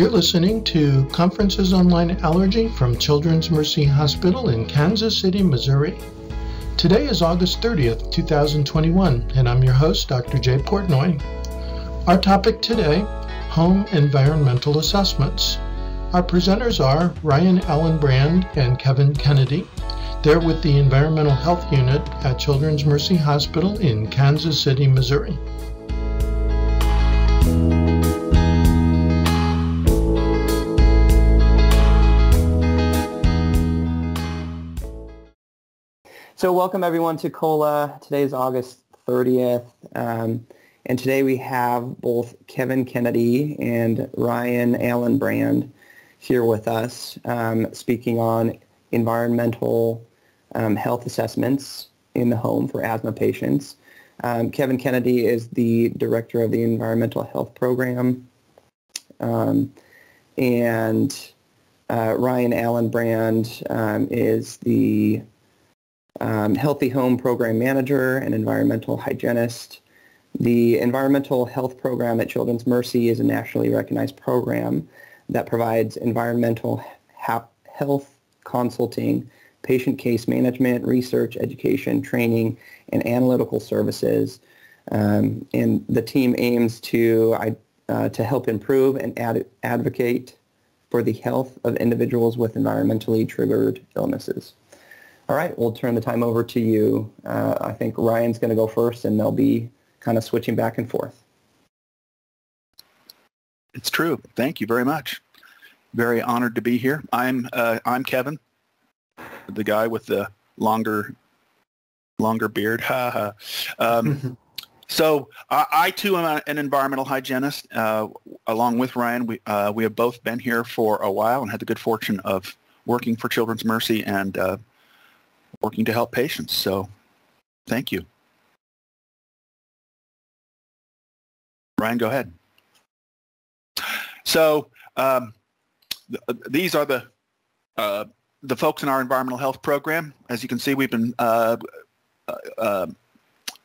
You're listening to Conferences Online Allergy from Children's Mercy Hospital in Kansas City, Missouri. Today is August 30th, 2021, and I'm your host, Dr. Jay Portnoy. Our topic today Home Environmental Assessments. Our presenters are Ryan Allenbrand and Kevin Kennedy. They're with the Environmental Health Unit at Children's Mercy Hospital in Kansas City, Missouri. So welcome everyone to COLA. Today is August 30th. Um, and today we have both Kevin Kennedy and Ryan Allenbrand here with us um, speaking on environmental um, health assessments in the home for asthma patients. Um, Kevin Kennedy is the director of the Environmental Health Program. Um, and uh, Ryan Allenbrand um, is the um, Healthy Home Program Manager and Environmental Hygienist. The Environmental Health Program at Children's Mercy is a nationally recognized program that provides environmental ha- health consulting, patient case management, research, education, training, and analytical services. Um, and the team aims to, uh, to help improve and ad- advocate for the health of individuals with environmentally triggered illnesses. All right, we'll turn the time over to you. Uh, I think Ryan's going to go first, and they'll be kind of switching back and forth. It's true. Thank you very much. Very honored to be here. I'm uh, I'm Kevin, the guy with the longer longer beard. Ha ha. Um, so I, I, too am an environmental hygienist. Uh, along with Ryan, we uh, we have both been here for a while and had the good fortune of working for Children's Mercy and uh, working to help patients. So thank you. Ryan, go ahead. So um, th these are the uh, the folks in our environmental health program. As you can see, we've been uh, uh, uh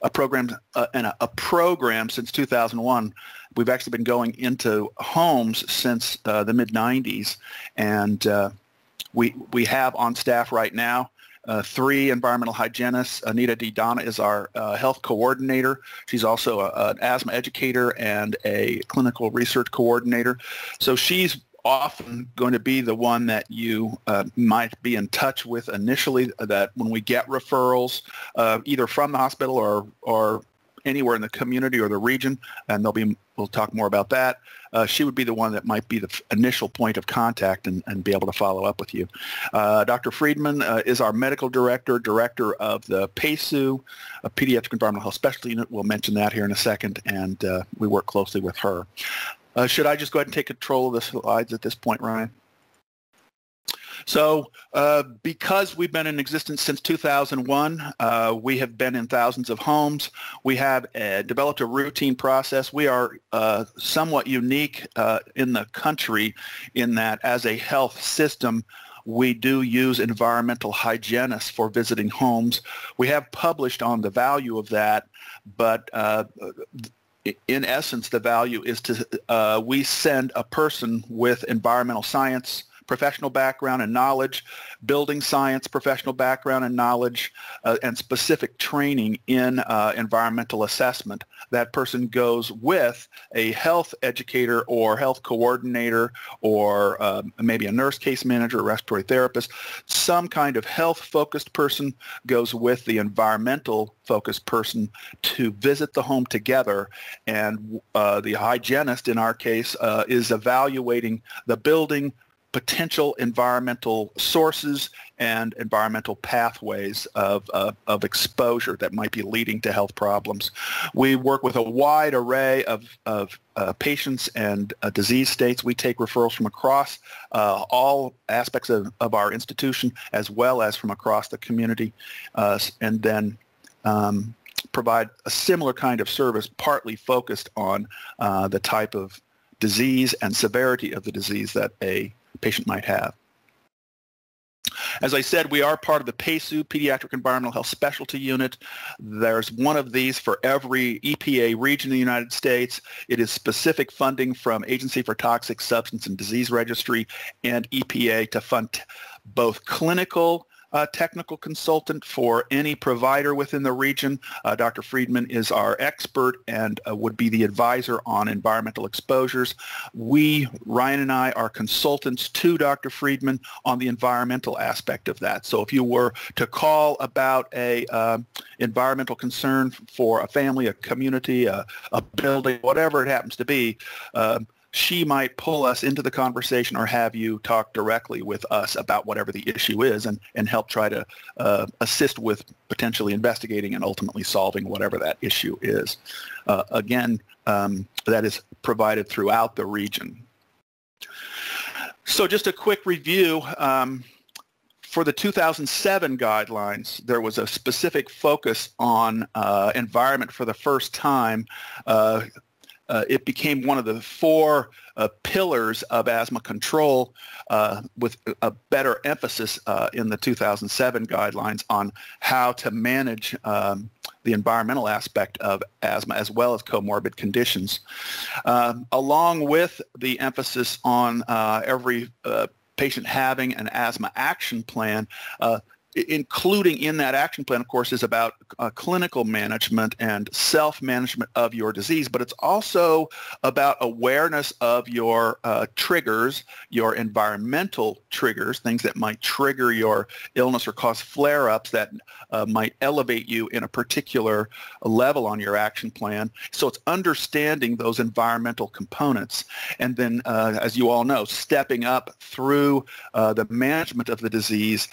a program uh, and a, a, program since 2001. We've actually been going into homes since uh, the mid 90s, and we we have on staff right now uh, three environmental hygienists. Anita DiDonna is our uh, health coordinator. She's also a, an asthma educator and a clinical research coordinator. So she's often going to be the one that you uh, might be in touch with initially that when we get referrals uh, either from the hospital or, or anywhere in the community or the region, and there'll be we'll talk more about that. Uh, she would be the one that might be the initial point of contact and, and be able to follow up with you. Uh, Dr. Friedman uh, is our medical director, director of the PEHSU, a Pediatric Environmental Health Specialty Unit. We'll mention that here in a second, and uh, we work closely with her. Uh, should I just go ahead and take control of the slides at this point, Ryan? So uh, because we've been in existence since 2001, uh, we have been in thousands of homes. We have uh, developed a routine process. We are uh, somewhat unique uh, in the country in that as a health system, we do use environmental hygienists for visiting homes. We have published on the value of that, but uh, in essence, the value is to we send a person with environmental science professional background and knowledge, building science professional background and knowledge, uh, and specific training in uh, environmental assessment. That person goes with a health educator or health coordinator or uh, maybe a nurse case manager, respiratory therapist. Some kind of health-focused person goes with the environmental focused person to visit the home together and uh, the hygienist in our case uh, is evaluating the building potential environmental sources and environmental pathways of, uh, of exposure that might be leading to health problems. We work with a wide array of, of uh, patients and uh, disease states. We take referrals from across uh, all aspects of, of our institution as well as from across the community uh, and then um, provide a similar kind of service partly focused on uh, the type of disease and severity of the disease that a patient might have. As I said, we are part of the PEHSU, Pediatric Environmental Health Specialty Unit. There's one of these for every EPA region in the United States. It is specific funding from Agency for Toxic Substance and Disease Registry and EPA to fund both clinical uh, technical consultant for any provider within the region. Uh, Dr. Friedman is our expert and uh, would be the advisor on environmental exposures. We, Ryan and I, are consultants to Dr. Friedman on the environmental aspect of that. So if you were to call about a um, environmental concern for a family, a community, a, a building, whatever it happens to be, um, she might pull us into the conversation or have you talk directly with us about whatever the issue is and, and help try to uh, assist with potentially investigating and ultimately solving whatever that issue is. Uh, again, um, that is provided throughout the region. So just a quick review. Um, for the 2007 guidelines, there was a specific focus on uh, environment for the first time. Uh, uh, it became one of the four uh, pillars of asthma control uh, with a better emphasis uh, in the 2007 guidelines on how to manage um, the environmental aspect of asthma as well as comorbid conditions. Um, along with the emphasis on uh, every uh, patient having an asthma action plan, including in that action plan, of course, is about uh, clinical management and self-management of your disease, but it's also about awareness of your uh, triggers, your environmental triggers, things that might trigger your illness or cause flare-ups that uh, might elevate you in a particular level on your action plan. So it's understanding those environmental components. And then, uh, as you all know, stepping up through uh, the management of the disease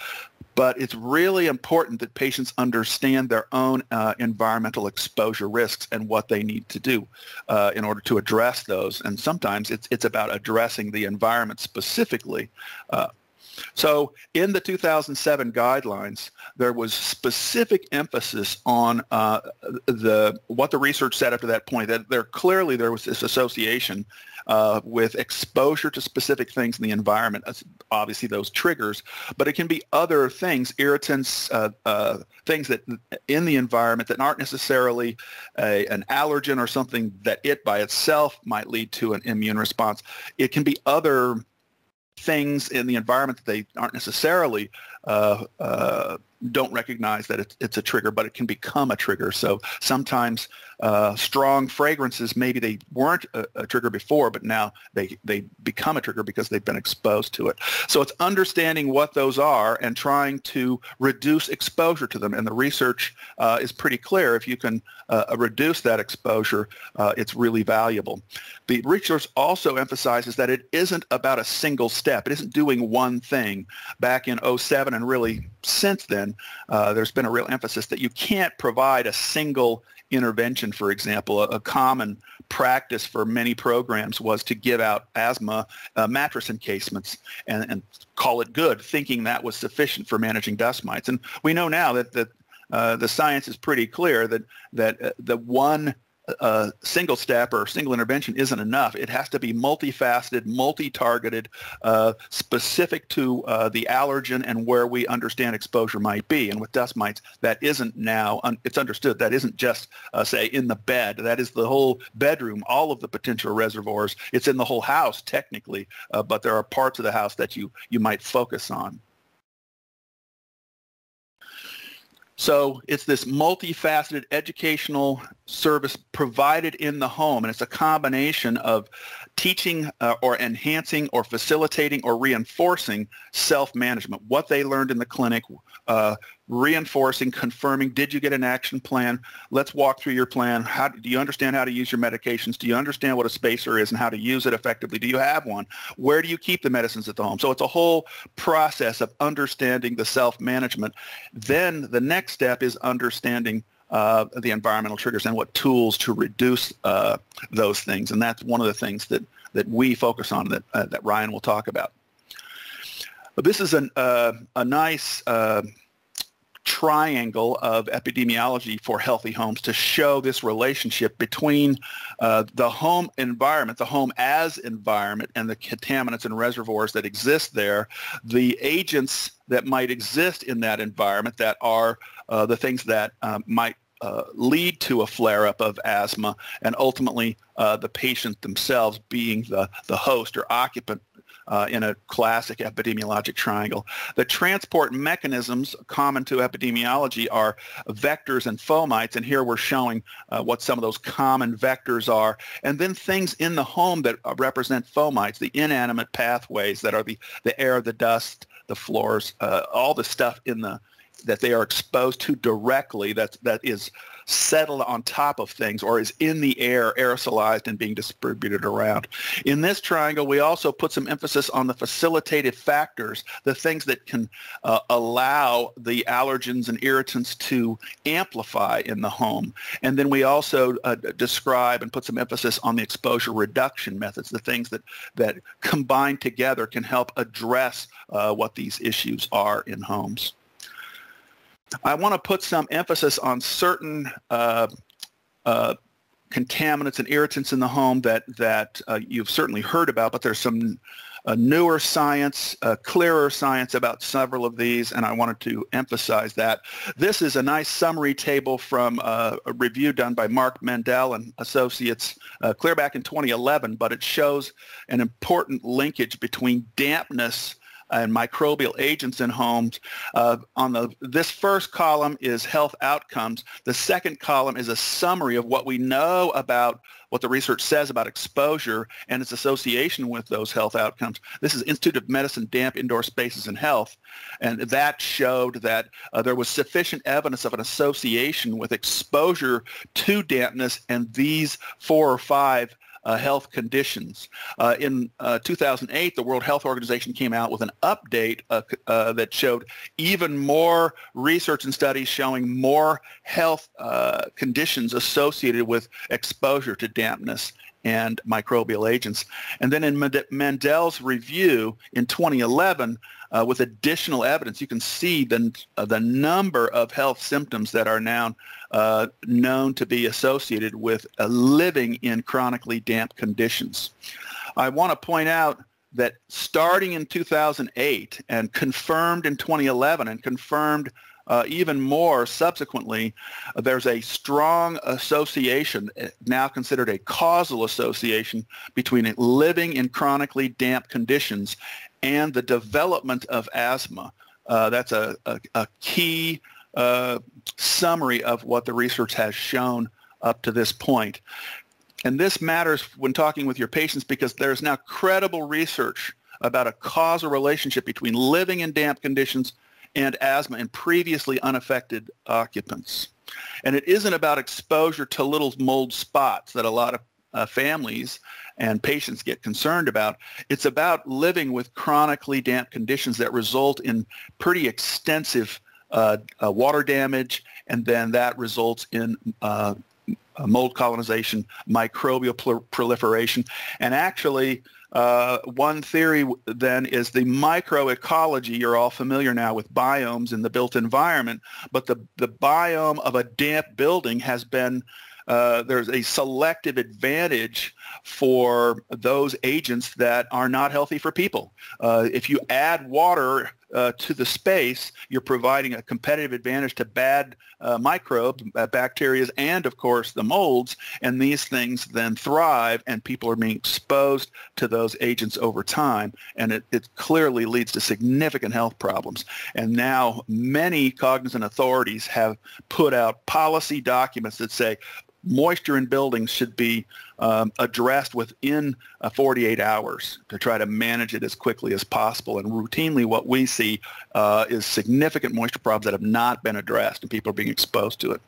but it's really important that patients understand their own uh, environmental exposure risks and what they need to do uh, in order to address those. And sometimes it's, it's about addressing the environment specifically. So in the 2007 guidelines, there was specific emphasis on uh, the what the research said up to that point. That there clearly there was this association uh, with exposure to specific things in the environment, obviously those triggers, but it can be other things, irritants, uh, uh, things that in the environment that aren't necessarily a, an allergen or something that it by itself might lead to an immune response. It can be other things in the environment that they aren't necessarily uh, uh, don't recognize that it's, it's a trigger, but it can become a trigger. So sometimes uh, strong fragrances, maybe they weren't a, a, trigger before, but now they, they become a trigger because they've been exposed to it. So it's understanding what those are and trying to reduce exposure to them. And the research uh, is pretty clear. If you can uh, reduce that exposure, uh, it's really valuable. The research also emphasizes that it isn't about a single step. It isn't doing one thing. Back in 07 and really since then, uh, there's been a real emphasis that you can't provide a single intervention, for example. A, a common practice for many programs was to give out asthma uh, mattress encasements and, and, call it good, thinking that was sufficient for managing dust mites. And we know now that, that uh, the science is pretty clear that, that uh, the one a single step or single intervention isn't enough. It has to be multifaceted, multi-targeted, uh, specific to uh, the allergen and where we understand exposure might be. And with dust mites, that isn't now, un- it's understood, that isn't just, uh, say, in the bed. That is the whole bedroom, all of the potential reservoirs. It's in the whole house, technically, uh, but there are parts of the house that you, you might focus on. So it's this multifaceted educational service provided in the home, and it's a combination of teaching uh, or enhancing or facilitating or reinforcing self-management, what they learned in the clinic, uh, reinforcing, confirming, did you get an action plan? Let's walk through your plan. How, do you understand how to use your medications? Do you understand what a spacer is and how to use it effectively? Do you have one? Where do you keep the medicines at the home? So it's a whole process of understanding the self-management. Then the next step is understanding uh, the environmental triggers and what tools to reduce uh, those things. And that's one of the things that, that we focus on that, uh, that Ryan will talk about. But this is an, uh, a nice uh, triangle of epidemiology for healthy homes to show this relationship between uh, the home environment, the home as environment, and the contaminants and reservoirs that exist there, the agents that might exist in that environment that are uh, the things that um, might uh, lead to a flare-up of asthma and ultimately uh, the patient themselves being the, the host or occupant uh, in a classic epidemiologic triangle. The transport mechanisms common to epidemiology are vectors and fomites, and here we're showing uh, what some of those common vectors are, and then things in the home that uh, represent fomites, the inanimate pathways that are the, the air, the dust, the floors, all the stuff in the that they are exposed to directly that that is settled on top of things or is in the air aerosolized and being distributed around. In this triangle, we also put some emphasis on the facilitative factors, the things that can uh, allow the allergens and irritants to amplify in the home. And then we also uh, describe and put some emphasis on the exposure reduction methods, the things that, that combined together can help address uh, what these issues are in homes. I want to put some emphasis on certain uh, uh, contaminants and irritants in the home that that uh, you've certainly heard about, but there's some uh, newer science, uh, clearer science about several of these, and I wanted to emphasize that. This is a nice summary table from uh, a review done by Mark Mendell and Associates clear back in 2011, but it shows an important linkage between dampness and microbial agents in homes. Uh, on the this first column is health outcomes. The second column is a summary of what we know about what the research says about exposure and its association with those health outcomes. This is Institute of Medicine Damp Indoor Spaces and Health, and that showed that uh, there was sufficient evidence of an association with exposure to dampness and these four or five health conditions. Uh, in uh, 2008, the World Health Organization came out with an update uh, uh, that showed even more research and studies showing more health uh, conditions associated with exposure to dampness and microbial agents. And then in Mendell's review in 2011, uh, with additional evidence, you can see the, uh, the number of health symptoms that are now uh, known to be associated with living in chronically damp conditions. I want to point out that starting in 2008 and confirmed in 2011 and confirmed uh, even more subsequently, uh, there's a strong association, uh, now considered a causal association, between living in chronically damp conditions and the development of asthma. Uh, that's a, a, a key uh, summary of what the research has shown up to this point. And this matters when talking with your patients because there's now credible research about a causal relationship between living in damp conditions and asthma in previously unaffected occupants. And it isn't about exposure to little mold spots that a lot of uh, families and patients get concerned about. It's about living with chronically damp conditions that result in pretty extensive uh, uh, water damage, and then that results in uh, mold colonization, microbial proliferation, and actually uh, one theory then is the microecology. You're all familiar now with biomes in the built environment, but the, the biome of a damp building has been uh, there's a selective advantage for those agents that are not healthy for people. Uh, if you add water uh, to the space, you're providing a competitive advantage to bad uh, microbes, uh, bacteria, and of course the molds. And these things then thrive, and people are being exposed to those agents over time. And it, it clearly leads to significant health problems. And now many cognizant authorities have put out policy documents that say moisture in buildings should be um, addressed within uh, 48 hours to try to manage it as quickly as possible. And routinely what we see uh, is significant moisture problems that have not been addressed and people are being exposed to it.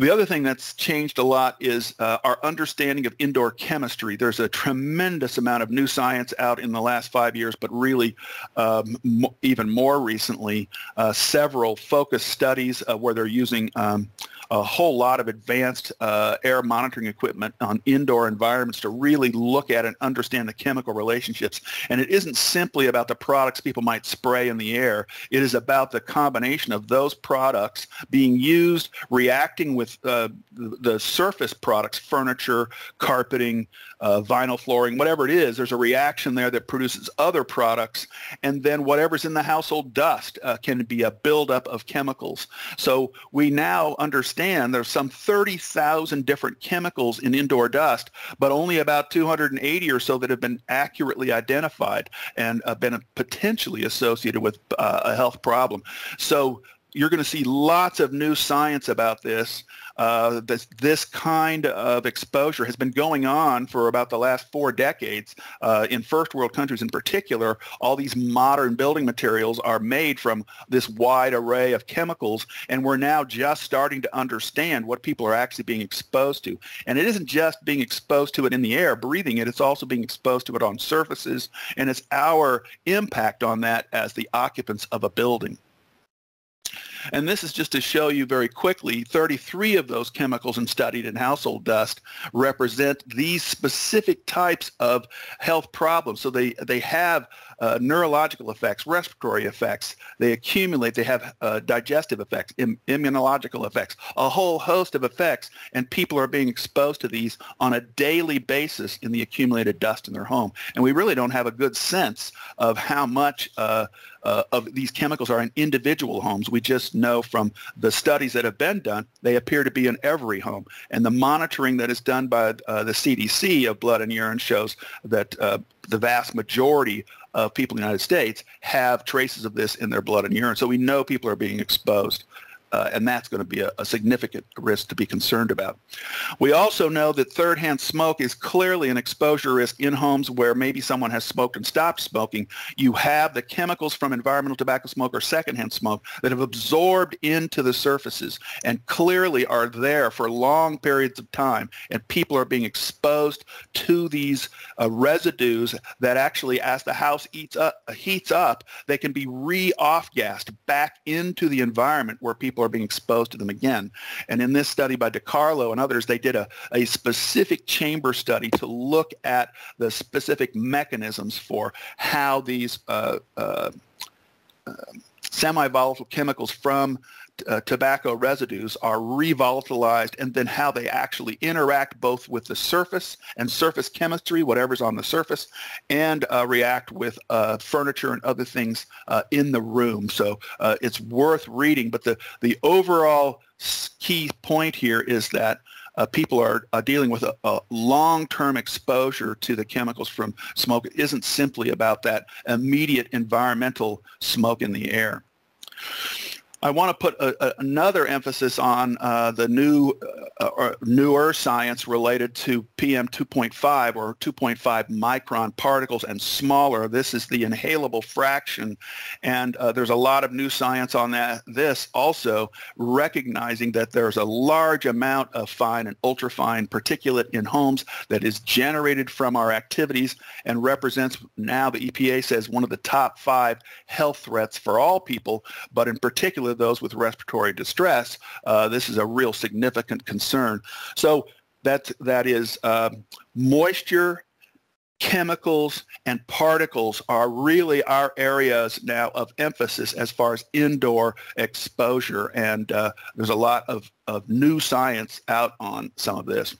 The other thing that's changed a lot is uh, our understanding of indoor chemistry. There's a tremendous amount of new science out in the last five years, but really um, even more recently, uh, several focused studies uh, where they're using um, a whole lot of advanced uh, air monitoring equipment on indoor environments to really look at and understand the chemical relationships. And it isn't simply about the products people might spray in the air. It is about the combination of those products being used, reacting with uh, the surface products, furniture, carpeting, uh, vinyl flooring, whatever it is, there's a reaction there that produces other products. And then whatever's in the household dust uh, can be a buildup of chemicals. So we now understand there's some 30,000 different chemicals in indoor dust, but only about 280 or so that have been accurately identified and uh, been potentially associated with uh, a health problem. So you're going to see lots of new science about this. Uh, this, this kind of exposure has been going on for about the last four decades. Uh, in first world countries in particular, all these modern building materials are made from this wide array of chemicals, and we're now just starting to understand what people are actually being exposed to. And it isn't just being exposed to it in the air, breathing it, it's also being exposed to it on surfaces, and it's our impact on that as the occupants of a building. And this is just to show you very quickly, 33 of those chemicals and studied in household dust represent these specific types of health problems. So they, they have uh, neurological effects, respiratory effects. They accumulate. They have uh, digestive effects, Im- immunological effects, a whole host of effects. And people are being exposed to these on a daily basis in the accumulated dust in their home. And we really don't have a good sense of how much uh, uh, of these chemicals are in individual homes. We just know from the studies that have been done, they appear to be in every home. And the monitoring that is done by uh, the CDC of blood and urine shows that uh, the vast majority of people in the United States have traces of this in their blood and urine. So we know people are being exposed uh, and that's going to be a, a, significant risk to be concerned about. We also know that third-hand smoke is clearly an exposure risk in homes where maybe someone has smoked and stopped smoking. You have the chemicals from environmental tobacco smoke or secondhand smoke that have absorbed into the surfaces and clearly are there for long periods of time, and people are being exposed to these uh, residues that actually, as the house eats up, heats up, they can be re-off-gassed back into the environment where people people are being exposed to them again. And in this study by DeCarlo and others, they did a, a specific chamber study to look at the specific mechanisms for how these uh, uh, uh, semi-volatile chemicals from uh, tobacco residues are revolatilized and then how they actually interact both with the surface and surface chemistry, whatever's on the surface, and uh, react with uh, furniture and other things uh, in the room. So uh, it's worth reading. But the, the overall key point here is that uh, people are uh, dealing with a, a, long-term exposure to the chemicals from smoke. It isn't simply about that immediate environmental smoke in the air. I want to put a, a, another emphasis on uh, the new uh, or newer science related to PM 2.5 or 2.5 micron particles and smaller. This is the inhalable fraction, and uh, there's a lot of new science on that. This also recognizing that there's a large amount of fine and ultrafine particulate in homes that is generated from our activities and represents now the EPA says one of the top five health threats for all people, but in particular particularly those with respiratory distress, uh, this is a real significant concern. So that, that is uh, moisture, chemicals, and particles are really our areas now of emphasis as far as indoor exposure. And uh, there's a lot of, of new science out on some of this.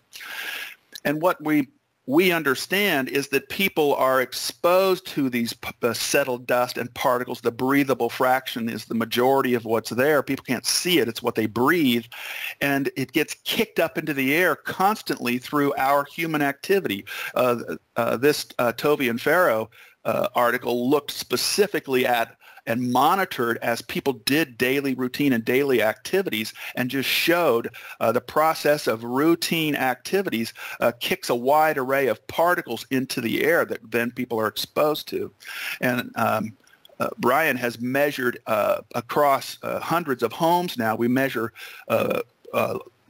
And what we we understand is that people are exposed to these uh, settled dust and particles. The breathable fraction is the majority of what's there. People can't see it. It's what they breathe. And it gets kicked up into the air constantly through our human activity. Uh, uh, this uh, and Farrow uh, article looked specifically at and monitored as people did daily routine and daily activities and just showed uh, the process of routine activities uh, kicks a wide array of particles into the air that then people are exposed to. And um, uh, Ryan has measured uh, across uh, hundreds of homes now. We measure uh,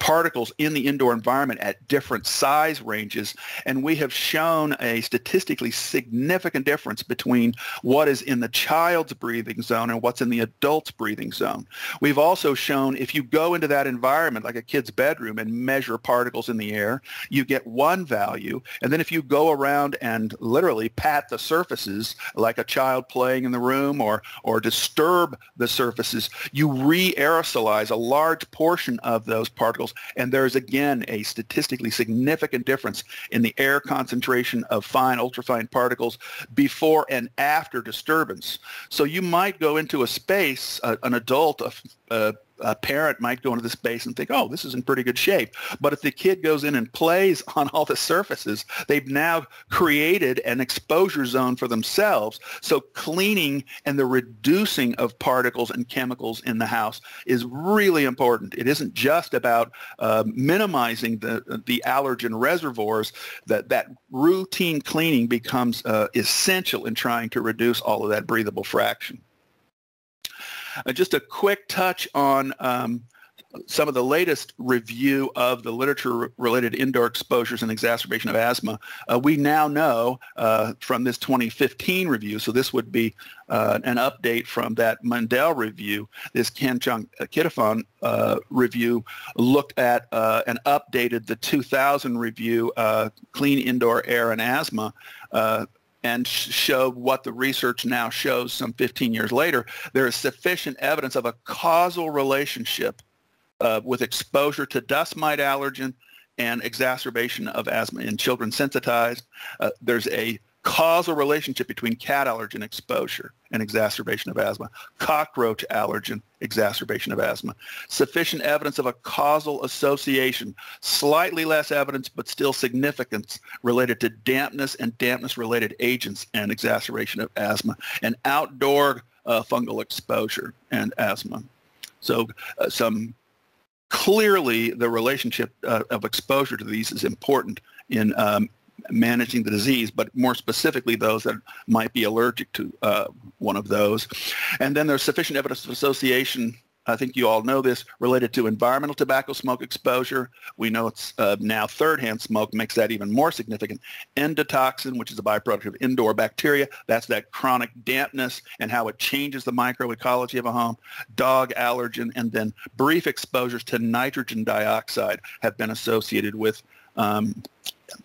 particles in the indoor environment at different size ranges, and we have shown a statistically significant difference between what is in the child's breathing zone and what's in the adult's breathing zone. We've also shown if you go into that environment, like a kid's bedroom, and measure particles in the air, you get one value, and then if you go around and literally pat the surfaces, like a child playing in the room, or or disturb the surfaces, you re-aerosolize a large portion of those particles, and there's again a statistically significant difference in the air concentration of fine, ultrafine particles before and after disturbance. So you might go into a space, uh, an adult, a, a a parent might go into the space and think, oh, this is in pretty good shape. But if the kid goes in and plays on all the surfaces, they've now created an exposure zone for themselves. So cleaning and the reducing of particles and chemicals in the house is really important. It isn't just about uh, minimizing the, the allergen reservoirs. That, that routine cleaning becomes uh, essential in trying to reduce all of that breathable fraction. Uh, just a quick touch on um, some of the latest review of the literature related indoor exposures and exacerbation of asthma. Uh, we now know uh, from this 2015 review, so this would be uh, an update from that Mendell review, this Kanchong Kitafon uh, review looked at uh, and updated the 2000 review, uh, Clean Indoor Air and Asthma, and showed what the research now shows some 15 years later, there is sufficient evidence of a causal relationship uh, with exposure to dust mite allergen and exacerbation of asthma in children sensitized. Uh, there's a causal relationship between cat allergen exposure and exacerbation of asthma, cockroach allergen exacerbation of asthma, sufficient evidence of a causal association, slightly less evidence but still significance related to dampness and dampness related agents and exacerbation of asthma, and outdoor uh, fungal exposure and asthma. So uh, some clearly the relationship uh, of exposure to these is important in um, managing the disease, but more specifically those that might be allergic to uh, one of those. And then there's sufficient evidence of association I think you all know this, related to environmental tobacco smoke exposure. We know it's uh, now third-hand smoke makes that even more significant. Endotoxin, which is a byproduct of indoor bacteria, that's that chronic dampness and how it changes the microecology of a home. Dog allergen, and then brief exposures to nitrogen dioxide have been associated with um,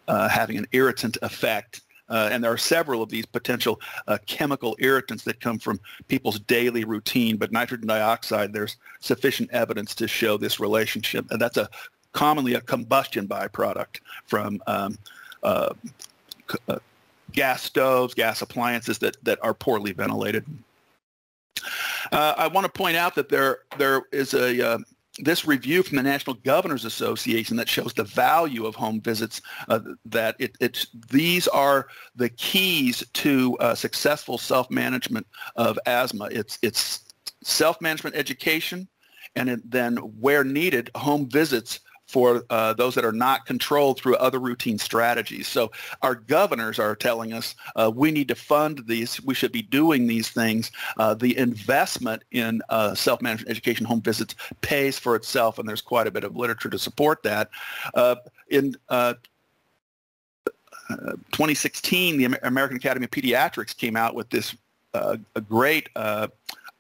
uh, having an irritant effect. Uh, and there are several of these potential uh, chemical irritants that come from people's daily routine. But nitrogen dioxide, there's sufficient evidence to show this relationship. And that's a commonly a combustion byproduct from um, uh, uh, gas stoves, gas appliances that, that are poorly ventilated. Uh, I want to point out that there there is a this review from the National Governors Association that shows the value of home visits, uh, that it, it's, these are the keys to uh, successful self-management of asthma. It's, it's self-management education, and then where needed, home visits for uh, those that are not controlled through other routine strategies. So our governors are telling us uh, we need to fund these. We should be doing these things. Uh, the investment in uh, self-management education home visits pays for itself, and there's quite a bit of literature to support that. Uh, in uh, 2016, the American Academy of Pediatrics came out with this great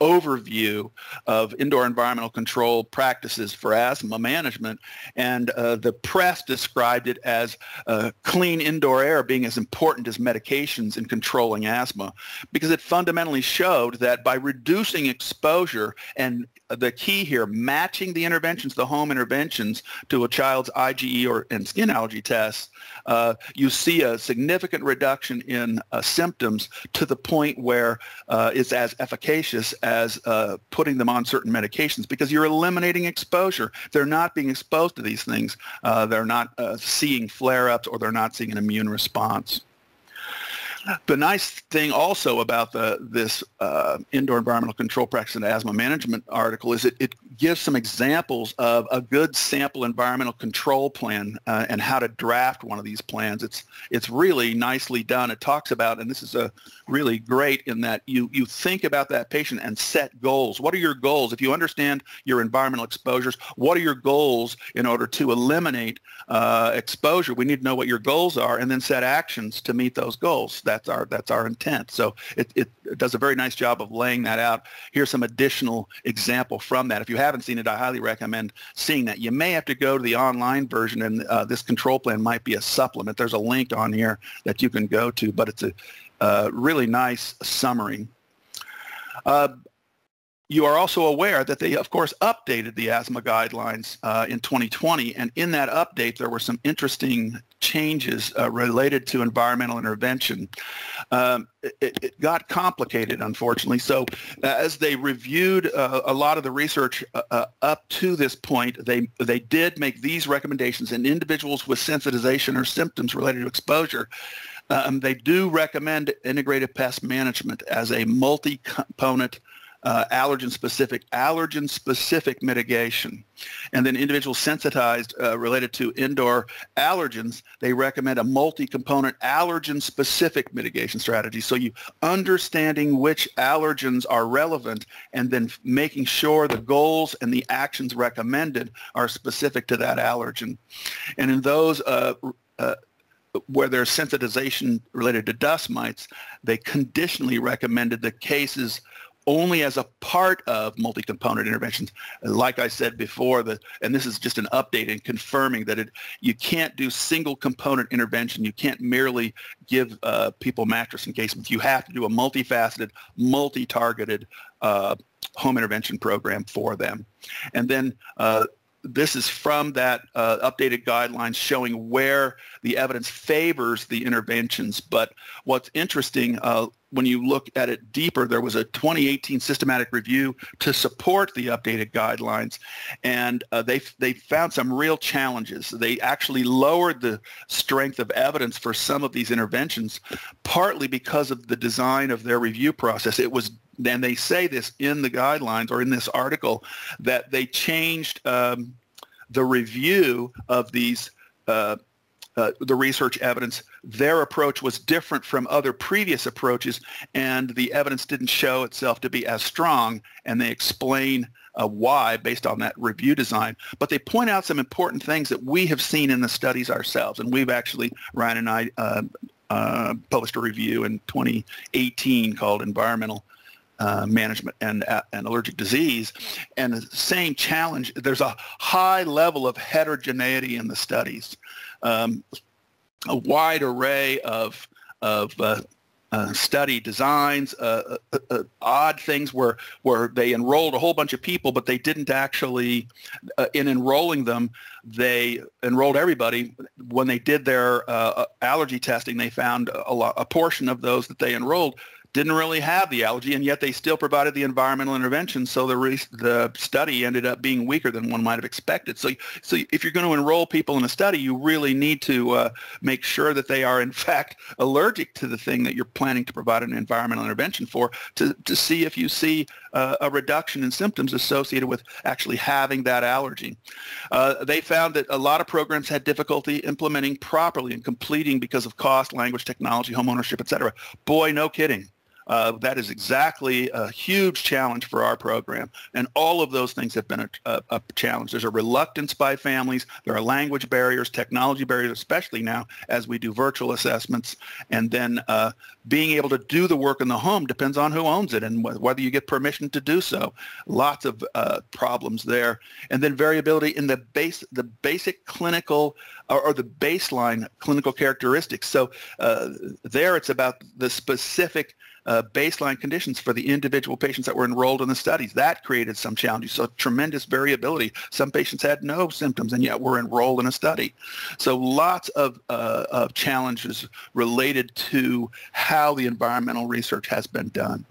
overview of indoor environmental control practices for asthma management. And uh, the press described it as uh, clean indoor air being as important as medications in controlling asthma because it fundamentally showed that by reducing exposure and the key here, matching the interventions, the home interventions to a child's IgE or and skin allergy tests, uh, you see a significant reduction in uh, symptoms to the point where uh, it's as efficacious as uh, putting them on certain medications because you're eliminating exposure. They're not being exposed to these things. Uh, they're not uh, seeing flare-ups or they're not seeing an immune response. The nice thing also about the this uh, indoor environmental control practice and asthma management article is it, it gives some examples of a good sample environmental control plan uh, and how to draft one of these plans. It's it's really nicely done. It talks about, and this is a really great in that you you think about that patient and set goals. What are your goals? If you understand your environmental exposures, what are your goals in order to eliminate uh, exposure? We need to know what your goals are and then set actions to meet those goals. That's our that's our intent. So it, it, does a very nice job of laying that out. Here's some additional example from that. If you haven't seen it, I highly recommend seeing that. You may have to go to the online version, and uh, this control plan might be a supplement. There's a link on here that you can go to, but it's a really nice summary. Uh, you are also aware that they, of course, updated the asthma guidelines uh, in 2020, and in that update, there were some interesting changes uh, related to environmental intervention. Um, it, it, got complicated, unfortunately. So, uh, as they reviewed uh, a lot of the research uh, uh, up to this point, they they did make these recommendations in individuals with sensitization or symptoms related to exposure. Um, they do recommend integrated pest management as a multi-component uh, allergen-specific, allergen-specific mitigation. And then individuals sensitized uh, related to indoor allergens, they recommend a multi-component allergen-specific mitigation strategy. So you understanding which allergens are relevant and then making sure the goals and the actions recommended are specific to that allergen. And in those uh, uh where there's sensitization related to dust mites, they conditionally recommended the cases only as a part of multi-component interventions. Like I said before, the, and this is just an update and confirming that it, you can't do single component intervention. You can't merely give uh, people mattress encasements. You have to do a multifaceted, multi-targeted uh, home intervention program for them. And then uh, this is from that uh, updated guidelines showing where the evidence favors the interventions. But what's interesting, uh, when you look at it deeper, there was a 2018 systematic review to support the updated guidelines, and uh, they they found some real challenges. They actually lowered the strength of evidence for some of these interventions, partly because of the design of their review process. It was and they say this in the guidelines or in this article that they changed um, the review of these uh, uh, the research evidence, their approach was different from other previous approaches, and the evidence didn't show itself to be as strong, and they explain uh, why based on that review design. But they point out some important things that we have seen in the studies ourselves, and we've actually, Ryan and I, uh, uh published a review in 2018 called Environmental uh, management and, uh, and allergic disease. And the same challenge, there's a high level of heterogeneity in the studies. Um, a wide array of, of uh, uh, study designs, uh, odd things where where they enrolled a whole bunch of people, but they didn't actually, in enrolling them, they enrolled everybody. When they did their allergy testing, they found a, lot, a portion of those that they enrolled didn't really have the allergy, and yet they still provided the environmental intervention. So the re- the study ended up being weaker than one might have expected. So so if you're going to enroll people in a study, you really need to uh, make sure that they are in fact allergic to the thing that you're planning to provide an environmental intervention for, to to see if you see uh, a reduction in symptoms associated with actually having that allergy. Uh, they found that a lot of programs had difficulty implementing properly and completing because of cost, language, technology, home ownership, et cetera. Boy, no kidding. Uh, that is exactly a huge challenge for our program. And all of those things have been a, a, a, challenge. There's a reluctance by families. There are language barriers, technology barriers, especially now as we do virtual assessments. And then uh, being able to do the work in the home depends on who owns it and wh- whether you get permission to do so. Lots of uh, problems there. And then variability in the base, the basic clinical or, or the baseline clinical characteristics. So uh, there it's about the specific uh, baseline conditions for the individual patients that were enrolled in the studies. That created some challenges. So tremendous variability. Some patients had no symptoms and yet were enrolled in a study. So lots of, uh, of challenges related to how the environmental research has been done.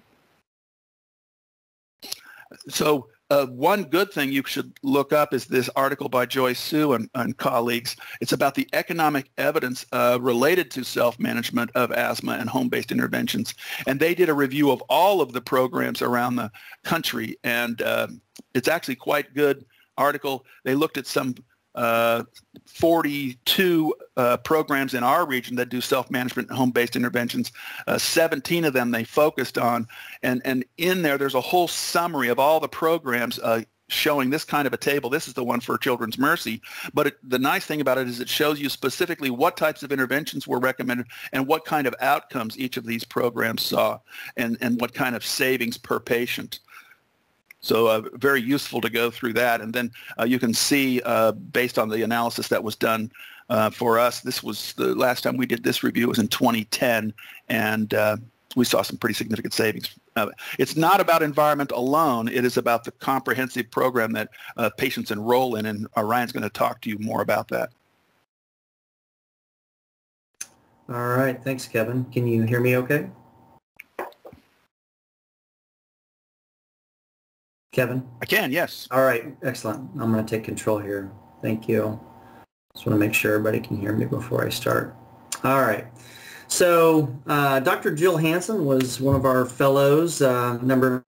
So uh, one good thing you should look up is this article by Joy Hsu and, and colleagues. It's about the economic evidence uh, related to self-management of asthma and home-based interventions. And they did a review of all of the programs around the country. And uh, it's actually quite good article. They looked at some uh, 42 uh, programs in our region that do self-management and home-based interventions. Uh, 17 of them they focused on, and and in there there's a whole summary of all the programs. Uh, showing this kind of a table. This is the one for Children's Mercy. But it, the nice thing about it is it shows you specifically what types of interventions were recommended and what kind of outcomes each of these programs saw and, and what kind of savings per patient. So uh, very useful to go through that. And then uh, you can see, uh, based on the analysis that was done uh, for us, this was the last time we did this review was in 2010, and uh, we saw some pretty significant savings. Uh, it's not about environment alone. It is about the comprehensive program that patients enroll in, and Ryan's going to talk to you more about that. All right. Thanks, Kevin. Can you hear me okay? Kevin? I can, yes. All right, excellent. I'm going to take control here. Thank you. Just want to make sure everybody can hear me before I start. All right. So uh, Dr. Jill Hanson was one of our fellows uh, number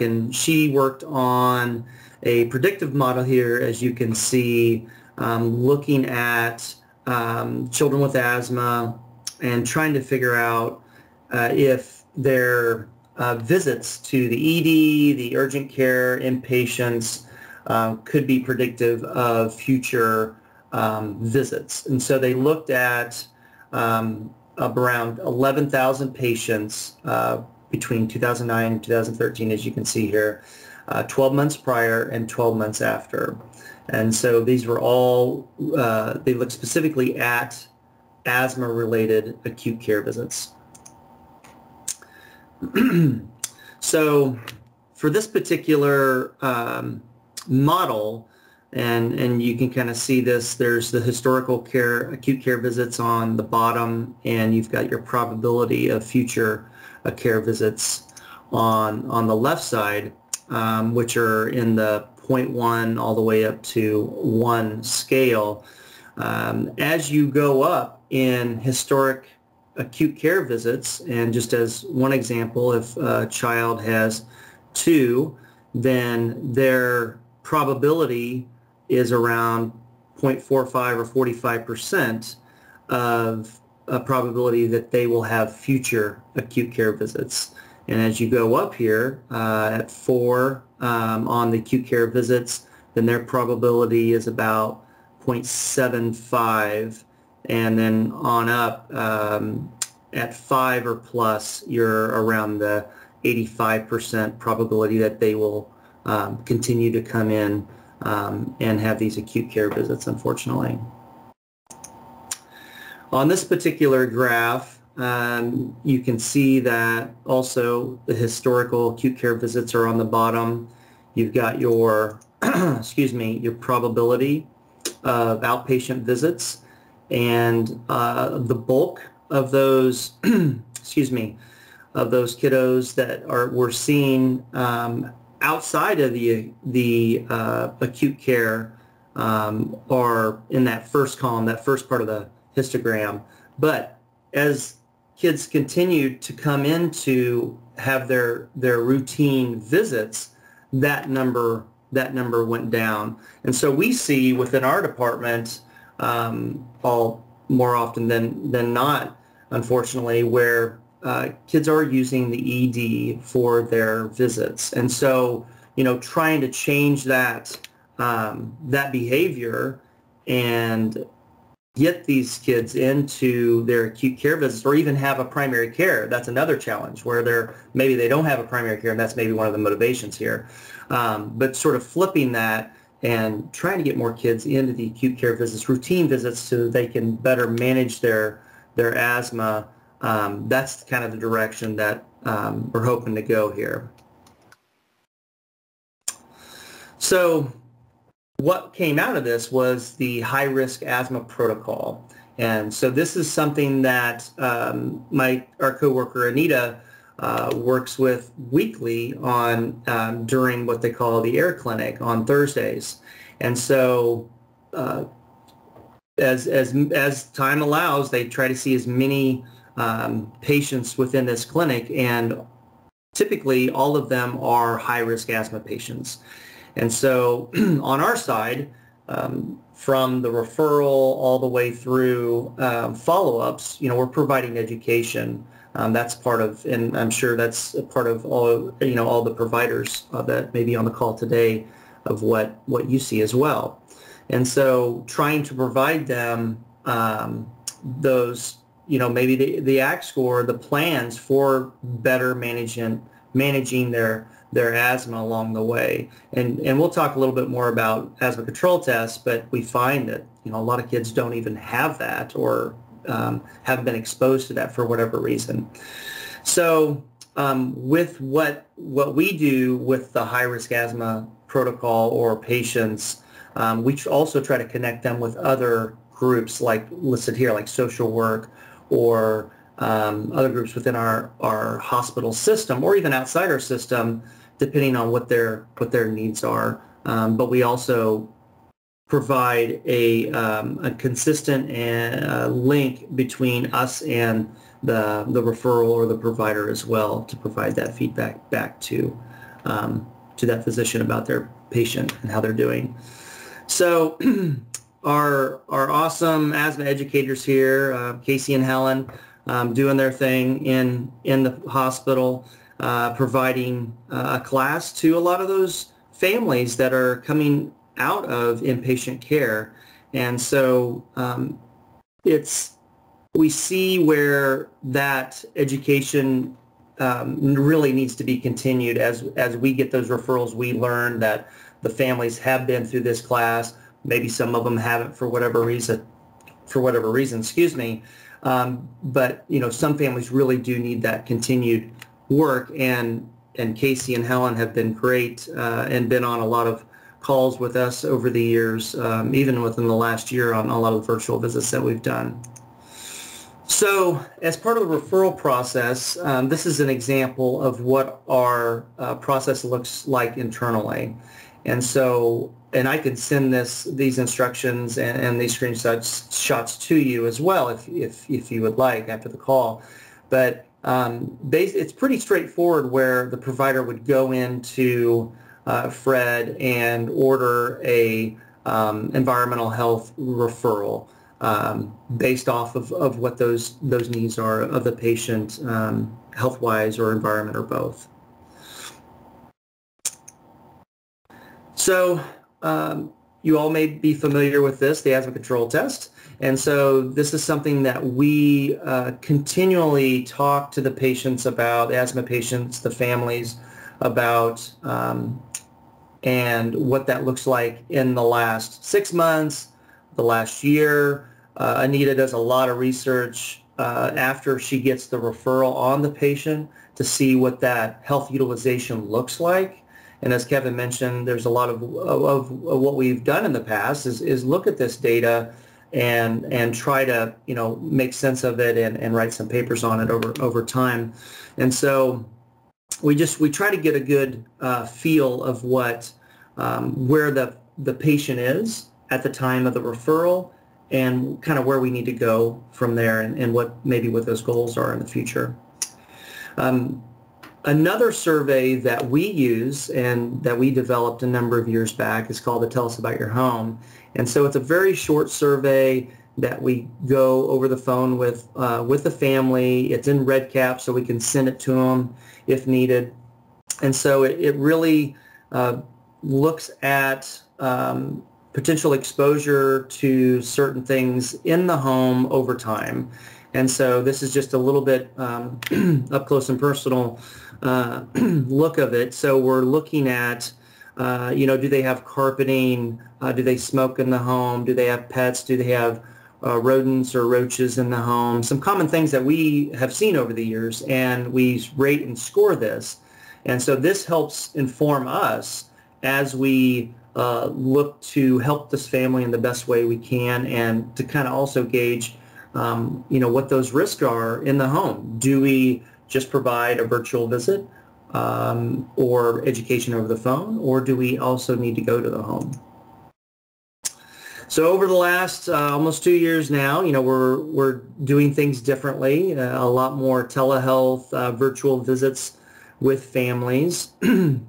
and she worked on a predictive model here, as you can see, um, looking at um, children with asthma and trying to figure out uh, if their uh, visits to the ED, the urgent care, inpatients uh, could be predictive of future um, visits. And so they looked at um, around 11,000 patients uh, between 2009 and 2013, as you can see here, uh, 12 months prior and 12 months after. And so these were all, uh, they looked specifically at asthma-related acute care visits. so for this particular um, model, and, and you can kind of see this, there's the historical care, acute care visits on the bottom, and you've got your probability of future uh, care visits on, on the left side, um, which are in the 0.1 all the way up to 1 scale. Um, as you go up in historic acute care visits. And just as one example, if a child has two, then their probability is around 0.45 or 45 percent of a probability that they will have future acute care visits. And as you go up here uh, at four um, on the acute care visits, then their probability is about 0.75 and then on up um, at five or plus, you're around the 85% probability that they will um, continue to come in um, and have these acute care visits, unfortunately. On this particular graph, um, you can see that also the historical acute care visits are on the bottom. You've got your, excuse me, your probability of outpatient visits and uh, the bulk of those, excuse me, of those kiddos that are we're seeing um, outside of the the uh, acute care um, are in that first column, that first part of the histogram. But as kids continue to come in to have their their routine visits, that number that number went down. And so we see within our department um, all more often than than not, unfortunately, where uh, kids are using the ED for their visits, and so you know, trying to change that um, that behavior and get these kids into their acute care visits or even have a primary care that's another challenge where they're maybe they don't have a primary care and that's maybe one of the motivations here. Um, but sort of flipping that and trying to get more kids into the acute care visits, routine visits, so they can better manage their their asthma. Um, that's kind of the direction that um, we're hoping to go here. So what came out of this was the high-risk asthma protocol. And so this is something that um, my our coworker Anita uh, works with weekly on um, during what they call the air clinic on Thursdays. And so uh, as, as, as time allows, they try to see as many um, patients within this clinic and typically all of them are high-risk asthma patients. And so on our side, um, from the referral all the way through um, follow-ups, you know, we're providing education. Um, that's part of, and I'm sure that's part of all, you know, all the providers uh, that may be on the call today of what, what you see as well. And so trying to provide them um, those, you know, maybe the, the ACT score, the plans for better management, managing their their asthma along the way. And, and we'll talk a little bit more about asthma control tests, but we find that, you know, a lot of kids don't even have that or um, have been exposed to that for whatever reason. So um, with what, what we do with the high-risk asthma protocol or patients, um, we also try to connect them with other groups like listed here, like social work or um, other groups within our, our hospital system or even outside our system depending on what their what their needs are. Um, but we also provide a, um, a consistent and, uh, link between us and the the referral or the provider as well to provide that feedback back to um, to that physician about their patient and how they're doing. So our our awesome asthma educators here, uh, Casey and Helen, um, doing their thing in in the hospital uh, providing uh, a class to a lot of those families that are coming out of inpatient care. And so um, it's we see where that education um, really needs to be continued as as we get those referrals. We learn that the families have been through this class. Maybe some of them haven't for whatever reason. For whatever reason, excuse me. Um, but you know, some families really do need that continued work and and Casey and Helen have been great uh, and been on a lot of calls with us over the years, um, even within the last year on a lot of virtual visits that we've done. So as part of the referral process, um, this is an example of what our uh, process looks like internally. And so, and I could send this, these instructions and, and these screenshots shots to you as well if, if, if you would like after the call. But um, it's pretty straightforward where the provider would go into uh, Fred and order a um, environmental health referral um, based off of, of what those those needs are of the patient um, health-wise or environment or both. So um, you all may be familiar with this, the asthma control test. And so this is something that we uh, continually talk to the patients about, asthma patients, the families about, um, and what that looks like in the last six months, the last year. Uh, Anita does a lot of research uh, after she gets the referral on the patient to see what that health utilization looks like. And as Kevin mentioned, there's a lot of, of, of what we've done in the past is, is look at this data and and try to you know make sense of it and, and write some papers on it over over time and so we just we try to get a good uh, feel of what um, where the the patient is at the time of the referral and kind of where we need to go from there and, and what maybe what those goals are in the future um, Another survey that we use and that we developed a number of years back is called the Tell Us About Your Home. And so it's a very short survey that we go over the phone with uh, with the family. It's in REDCap, so we can send it to them if needed. And so it, it really uh, looks at um, potential exposure to certain things in the home over time. And so this is just a little bit um, up close and personal uh, look of it. So we're looking at, uh, you know, do they have carpeting? Uh, do they smoke in the home? Do they have pets? Do they have uh, rodents or roaches in the home? Some common things that we have seen over the years, and we rate and score this. And so this helps inform us as we uh, look to help this family in the best way we can and to kind of also gauge um, you know what those risks are in the home. Do we just provide a virtual visit um, or education over the phone, or do we also need to go to the home? So over the last uh, almost two years now, you know, we're we're doing things differently. Uh, a lot more telehealth, uh, virtual visits with families, and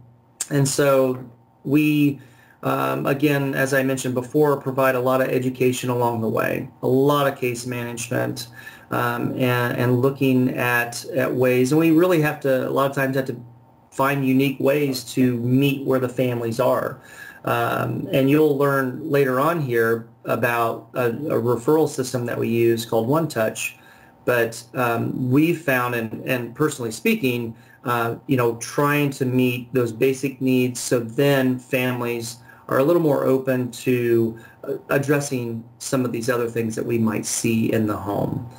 so we, um, again, as I mentioned before, provide a lot of education along the way, a lot of case management, um, and, and looking at at ways, and we really have to a lot of times have to find unique ways to meet where the families are. Um, and you'll learn later on here about a, a, referral system that we use called One Touch. But um, we found, and, and personally speaking, uh, you know, trying to meet those basic needs so then families are a little more open to uh, addressing some of these other things that we might see in the home.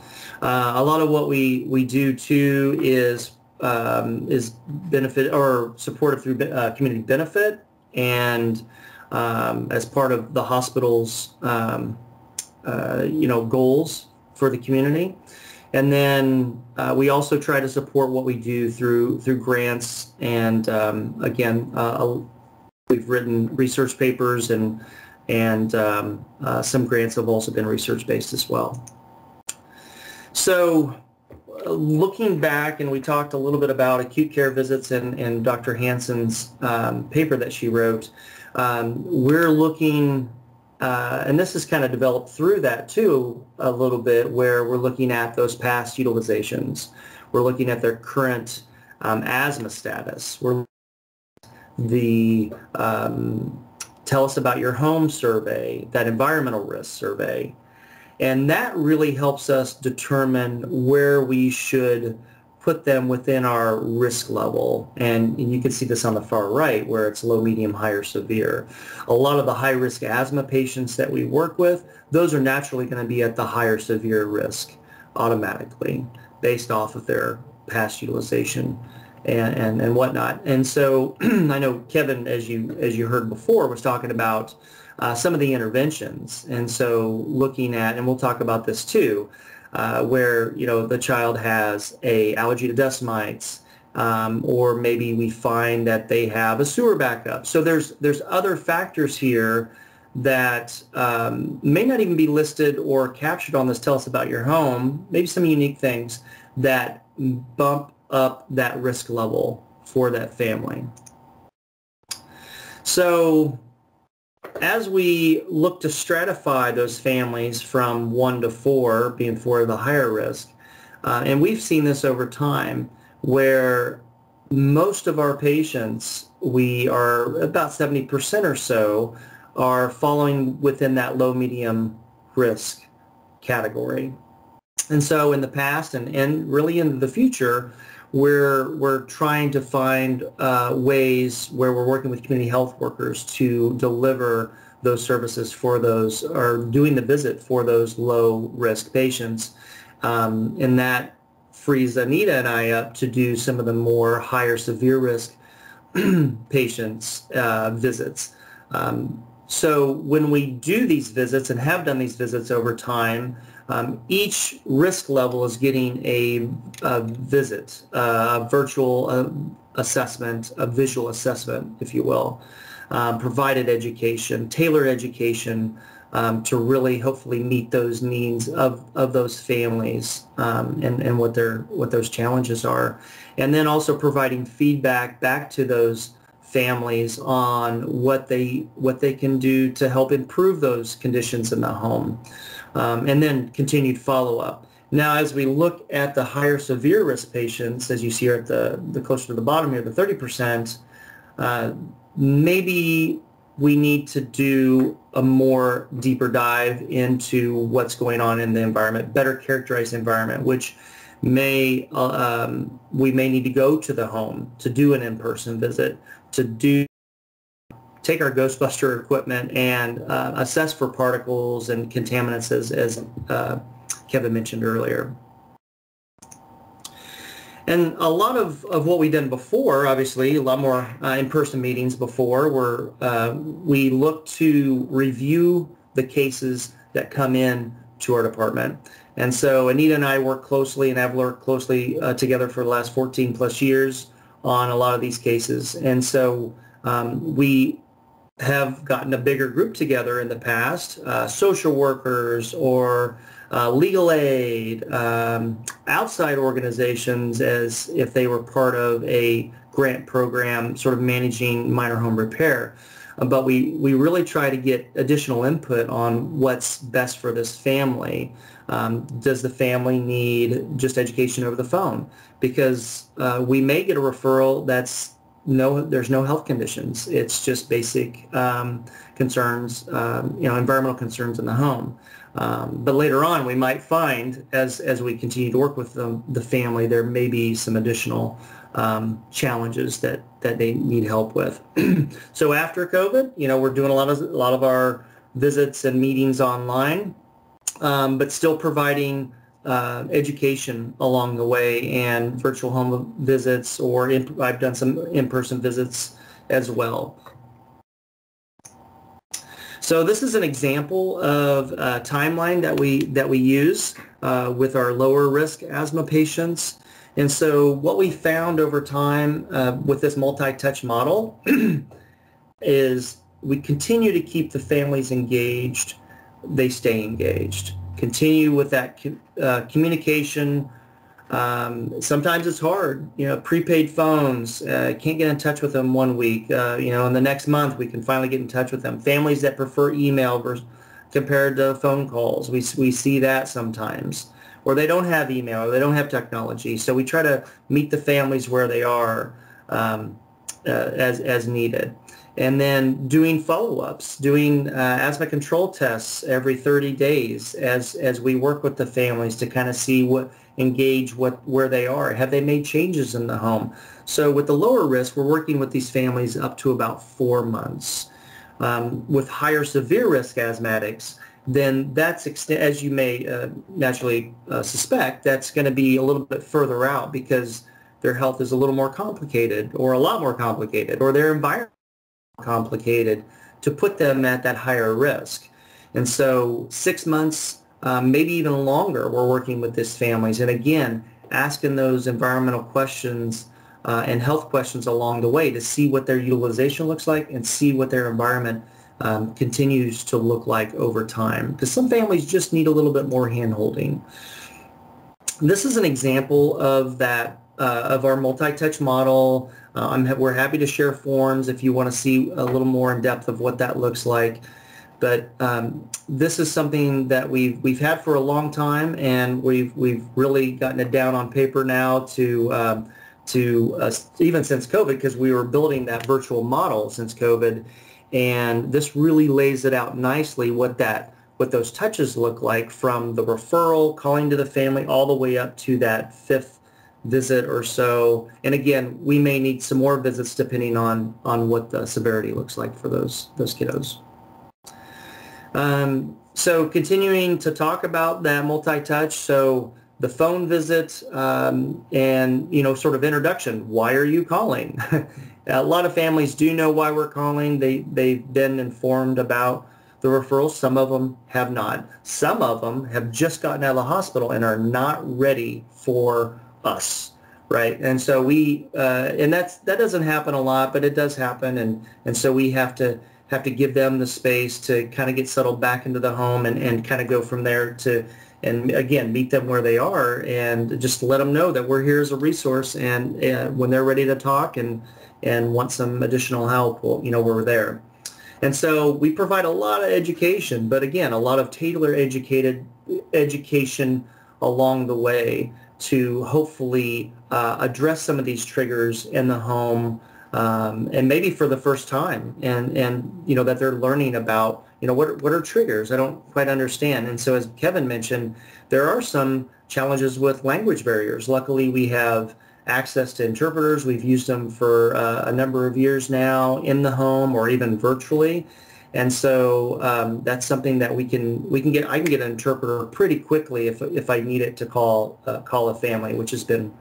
Uh, a lot of what we, we do too is um, is benefit or supported through uh, community benefit and um, as part of the hospital's um, uh, you know goals for the community. And then uh, we also try to support what we do through through grants. And um, again, uh, we've written research papers and and um, uh, some grants have also been research based as well. So looking back, and we talked a little bit about acute care visits and, and Dr. Hansen's um, paper that she wrote. Um, we're looking, uh, and this is kind of developed through that too a little bit, where we're looking at those past utilizations. We're looking at their current um, asthma status. We're the um, tell us about your home survey, that environmental risk survey. And that really helps us determine where we should put them within our risk level. And, and, you can see this on the far right where it's low, medium, high, or severe. A lot of the high-risk asthma patients that we work with, those are naturally going to be at the higher severe risk automatically based off of their past utilization and, and, and whatnot. And so I know Kevin, as you, as you heard before, was talking about uh, some of the interventions. And so looking at, and we'll talk about this too, uh, where you know the child has a allergy to dust mites, um, or maybe we find that they have a sewer backup. So there's there's other factors here that um, may not even be listed or captured on this tell us about your home, maybe some unique things that bump up that risk level for that family. So as we look to stratify those families from one to four, being four the higher risk, uh, and we've seen this over time where most of our patients, we are about 70% or so, are falling within that low medium risk category. And so in the past and, and really in the future, we're we're trying to find uh, ways where we're working with community health workers to deliver those services for those or doing the visit for those low risk patients um, and that frees Anita and I up to do some of the more higher severe risk patients uh, visits. Um, so when we do these visits and have done these visits over time, um, each risk level is getting a, a visit, a virtual uh, assessment, a visual assessment, if you will, um, provided education, tailored education um, to really hopefully meet those needs of, of those families um, and, and what their what those challenges are. And then also providing feedback back to those families on what they what they can do to help improve those conditions in the home um, and then continued follow-up. Now, as we look at the higher severe risk patients, as you see here at the, the closer to the bottom here, the 30%, uh, maybe we need to do a more deeper dive into what's going on in the environment, better characterize the environment, which may uh, um, we may need to go to the home to do an in-person visit, to do take our Ghostbuster equipment and uh, assess for particles and contaminants as, as uh, Kevin mentioned earlier. And a lot of, of what we've done before, obviously, a lot more uh, in-person meetings before, where uh, we look to review the cases that come in to our department. And so Anita and I work closely and have worked closely uh, together for the last 14 plus years on a lot of these cases. And so um, we have gotten a bigger group together in the past, uh, social workers or uh, legal aid, um, outside organizations as if they were part of a grant program sort of managing minor home repair. Uh, but we, we really try to get additional input on what's best for this family. Um, does the family need just education over the phone? Because uh, we may get a referral that's no, there's no health conditions. It's just basic um, concerns, um, you know, environmental concerns in the home. Um, but later on, we might find, as as we continue to work with the, the family, there may be some additional um, challenges that that they need help with. so after COVID, you know, we're doing a lot of a lot of our visits and meetings online, um, but still providing uh, education along the way and virtual home visits, or in, I've done some in-person visits as well. So this is an example of a timeline that we that we use uh, with our lower risk asthma patients. And so what we found over time uh, with this multi-touch model is we continue to keep the families engaged. They stay engaged. Continue with that uh, communication um, sometimes it's hard, you know, prepaid phones, uh, can't get in touch with them one week, uh, you know, and the next month we can finally get in touch with them. Families that prefer email versus, compared to phone calls, we, we see that sometimes. Or they don't have email or they don't have technology. So we try to meet the families where they are um, uh, as, as needed. And then doing follow-ups, doing uh, asthma control tests every 30 days as, as we work with the families to kind of see what engage what where they are. Have they made changes in the home? So with the lower risk, we're working with these families up to about four months. Um, with higher severe risk asthmatics, then that's as you may uh, naturally uh, suspect, that's going to be a little bit further out because their health is a little more complicated or a lot more complicated or their environment complicated to put them at that higher risk. And so six months um, maybe even longer, we're working with these families. And again, asking those environmental questions uh, and health questions along the way to see what their utilization looks like and see what their environment um, continues to look like over time. Because some families just need a little bit more hand-holding. This is an example of that, uh, of our multi-touch model. Uh, we're happy to share forms if you want to see a little more in depth of what that looks like. But um, this is something that we've we've had for a long time, and we've we've really gotten it down on paper now to um, to uh, even since COVID, because we were building that virtual model since COVID, and this really lays it out nicely what that what those touches look like from the referral, calling to the family, all the way up to that fifth visit or so. And again, we may need some more visits depending on on what the severity looks like for those those kiddos. Um, so continuing to talk about that multi-touch, so the phone visit um, and, you know, sort of introduction. Why are you calling? a lot of families do know why we're calling. They, they've been informed about the referrals. Some of them have not. Some of them have just gotten out of the hospital and are not ready for us right? And so we, uh, and that's that doesn't happen a lot, but it does happen, and and so we have to have to give them the space to kind of get settled back into the home and, and kind of go from there to and again meet them where they are and just let them know that we're here as a resource and uh, when they're ready to talk and and want some additional help well, you know we're there. And so we provide a lot of education but again a lot of tailor educated education along the way to hopefully uh, address some of these triggers in the home um, and maybe for the first time, and and you know that they're learning about you know what what are triggers? I don't quite understand. And so as Kevin mentioned, there are some challenges with language barriers. Luckily, we have access to interpreters. We've used them for uh, a number of years now in the home or even virtually. And so um, that's something that we can we can get. I can get an interpreter pretty quickly if if I need it to call uh, call a family, which has been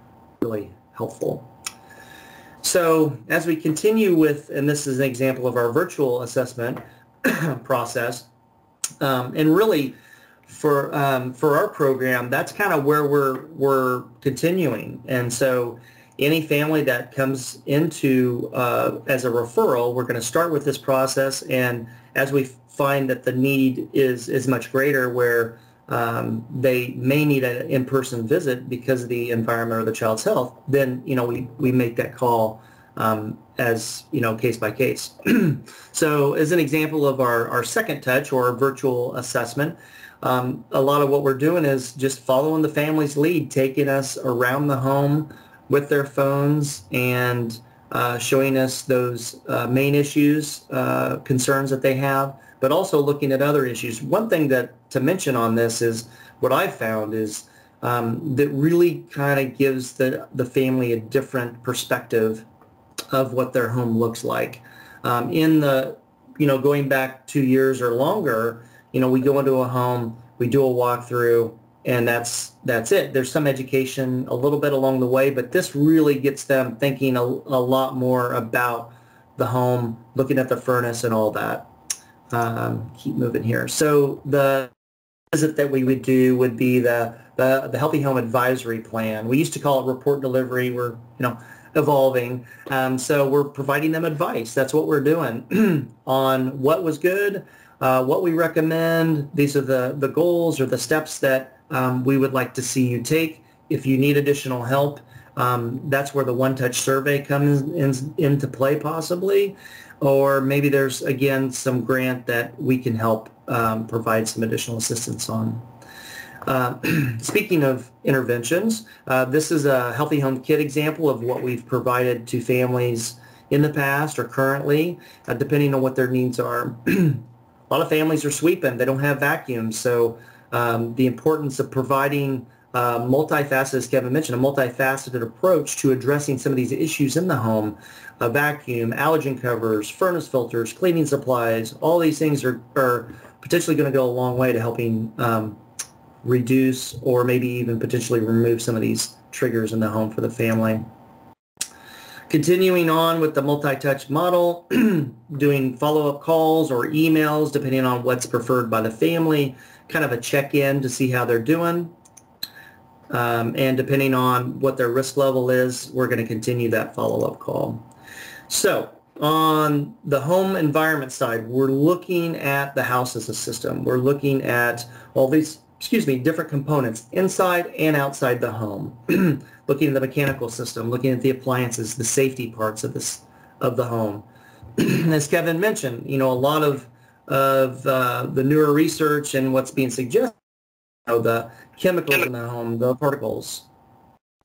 really helpful. So as we continue with, and this is an example of our virtual assessment process, um, and really for um, for our program, that's kind of where we're we're continuing. And so, any family that comes into uh, as a referral, we're going to start with this process, and as we find that the need is is much greater, where um, they may need an in-person visit because of the environment or the child's health, then you know we we make that call um, as you know case by case. so as an example of our, our second touch or virtual assessment, um, a lot of what we're doing is just following the family's lead, taking us around the home with their phones and uh, showing us those uh, main issues, uh, concerns that they have, but also looking at other issues. One thing that to mention on this is what I've found is um, that really kind of gives the, the family a different perspective of what their home looks like. Um, in the, you know, going back two years or longer, you know, we go into a home, we do a walkthrough, and that's that's it. There's some education a little bit along the way, but this really gets them thinking a, a lot more about the home, looking at the furnace and all that. Um, keep moving here. So the visit that we would do would be the, the the healthy home advisory plan. We used to call it report delivery. We're you know evolving. Um, so we're providing them advice. That's what we're doing on what was good, uh, what we recommend. These are the, the goals or the steps that um, we would like to see you take. If you need additional help, um, that's where the one-touch survey comes in, into play possibly. Or maybe there's, again, some grant that we can help um, provide some additional assistance on. Uh, speaking of interventions, uh, this is a Healthy Home Kit example of what we've provided to families in the past or currently, uh, depending on what their needs are. a lot of families are sweeping. They don't have vacuums. So um, the importance of providing uh, multifaceted, as Kevin mentioned, a multifaceted approach to addressing some of these issues in the home, a vacuum, allergen covers, furnace filters, cleaning supplies, all these things are, are potentially going to go a long way to helping um, reduce or maybe even potentially remove some of these triggers in the home for the family. Continuing on with the multi-touch model, doing follow-up calls or emails depending on what's preferred by the family, kind of a check-in to see how they're doing. Um, and depending on what their risk level is, we're going to continue that follow-up call. So on the home environment side, we're looking at the house as a system. We're looking at all these excuse me, different components inside and outside the home. looking at the mechanical system, looking at the appliances, the safety parts of this of the home. As Kevin mentioned, you know, a lot of of uh, the newer research and what's being suggested, you know, the chemicals in the home, the particles.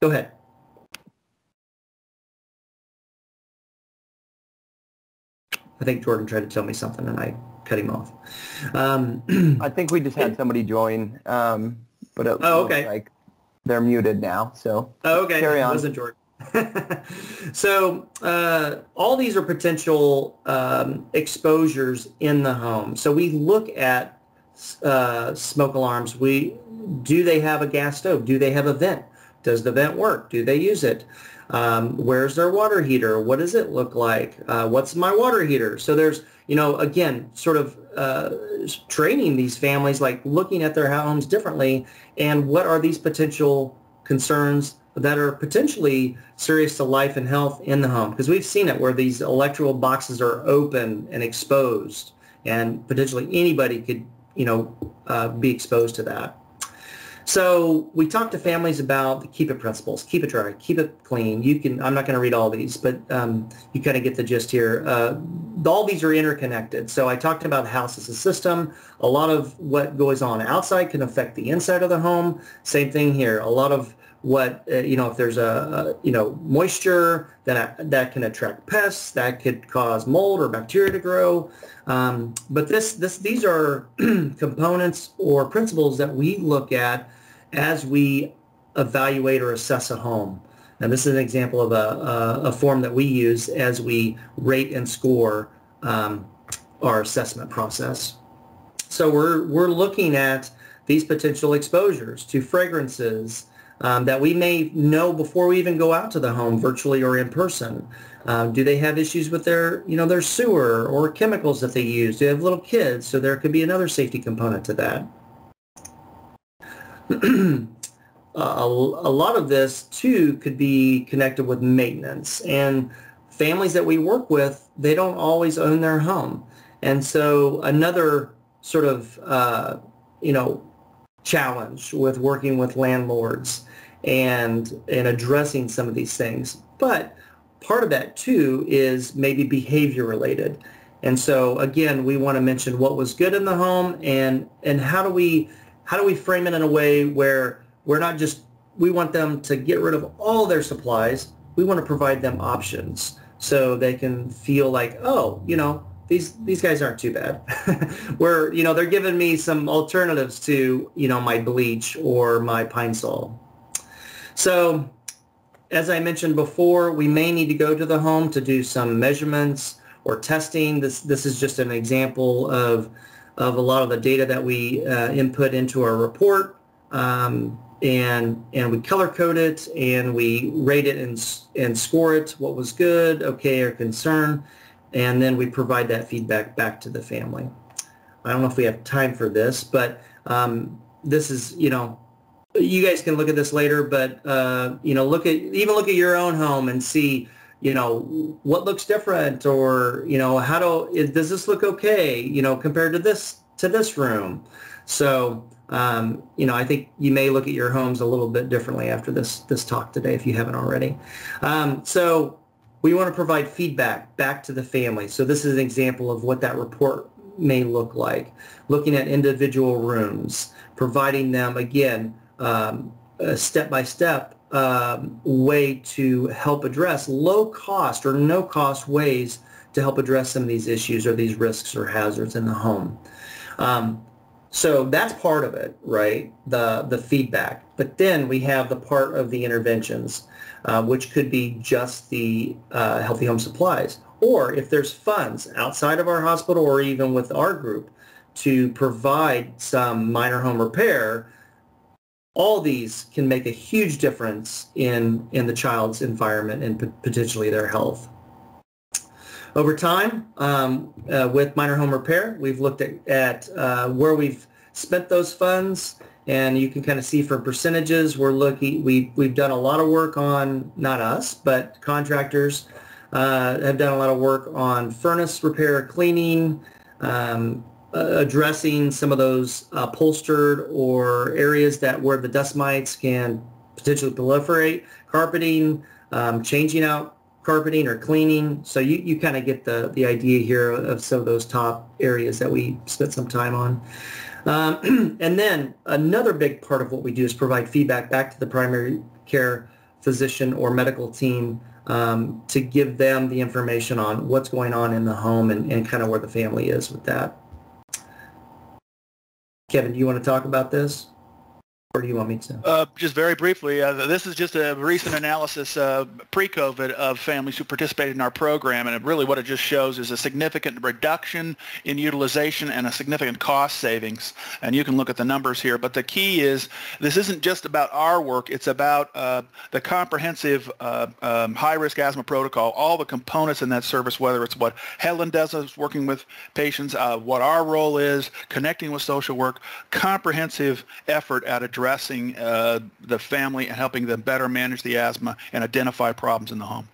Go ahead. I think Jordan tried to tell me something and I cut him off. Um, I think we just had somebody join, um, but it oh, okay. like they're muted now. So oh, okay, carry on. wasn't Jordan. so uh, all these are potential um, exposures in the home. So we look at uh, smoke alarms. We do they have a gas stove? Do they have a vent? Does the vent work? Do they use it? Um, where's their water heater? What does it look like? Uh, what's my water heater? So there's you know, again, sort of uh, training these families, like looking at their homes differently, and what are these potential concerns that are potentially serious to life and health in the home? Because we've seen it where these electrical boxes are open and exposed, and potentially anybody could, you know, uh, be exposed to that. So we talked to families about the keep it principles, keep it dry, keep it clean. You can, I'm not going to read all these, but um, you kind of get the gist here. Uh, all these are interconnected. So I talked about the house as a system. A lot of what goes on outside can affect the inside of the home. Same thing here. A lot of what uh, you know if there's a, a, you know moisture that that can attract pests that could cause mold or bacteria to grow um, but this this these are components or principles that we look at as we evaluate or assess a home. And this is an example of a, a, a form that we use as we rate and score um, our assessment process. So we're, we're looking at these potential exposures to fragrances um, that we may know before we even go out to the home virtually or in person. Um, do they have issues with their, you know, their sewer or chemicals that they use? Do they have little kids? So there could be another safety component to that. a, lot of this too could be connected with maintenance and families that we work with they don't always own their home and so another sort of uh, you know challenge with working with landlords and and addressing some of these things but part of that too is maybe behavior related and so again we want to mention what was good in the home and and how do we how do we frame it in a way where we're not just, we want them to get rid of all their supplies. We want to provide them options so they can feel like, oh, you know, these these guys aren't too bad. Where you know they're giving me some alternatives to you know my bleach or my pine sol. So, as I mentioned before, we may need to go to the home to do some measurements or testing. This this is just an example of of a lot of the data that we uh, input into our report. Um, and and we color code it and we rate it and and score it what was good okay or concern and then we provide that feedback back to the family i don't know if we have time for this but um, this is you know you guys can look at this later but uh, you know look at even look at your own home and see you know what looks different or you know how do does this look okay you know compared to this to this room so um, you know, I think you may look at your homes a little bit differently after this this talk today if you haven't already. Um, so we want to provide feedback back to the family. So this is an example of what that report may look like. Looking at individual rooms, providing them again um, a step-by-step um, way to help address low cost or no cost ways to help address some of these issues or these risks or hazards in the home. Um, so that's part of it, right? The the feedback. But then we have the part of the interventions, uh, which could be just the uh, healthy home supplies, or if there's funds outside of our hospital or even with our group to provide some minor home repair. All these can make a huge difference in in the child's environment and potentially their health. Over time, um, uh, with minor home repair, we've looked at, at uh, where we've spent those funds, and you can kind of see from percentages, we're looking, we, we've done a lot of work on, not us, but contractors uh, have done a lot of work on furnace repair, cleaning, um, addressing some of those upholstered or areas that where the dust mites can potentially proliferate, carpeting, um, changing out carpeting or cleaning. So you, you kind of get the, the idea here of some of those top areas that we spent some time on. Um, and then another big part of what we do is provide feedback back to the primary care physician or medical team um, to give them the information on what's going on in the home and, and kind of where the family is with that. Kevin, do you want to talk about this? Or do you want me to? Uh, just very briefly, uh, this is just a recent analysis uh, pre-COVID of families who participated in our program, and really what it just shows is a significant reduction in utilization and a significant cost savings. And you can look at the numbers here, but the key is this isn't just about our work, it's about uh, the comprehensive uh, um, high-risk asthma protocol, all the components in that service, whether it's what Helen does working with patients, uh, what our role is, connecting with social work, comprehensive effort at addressing addressing uh, the family and helping them better manage the asthma and identify problems in the home.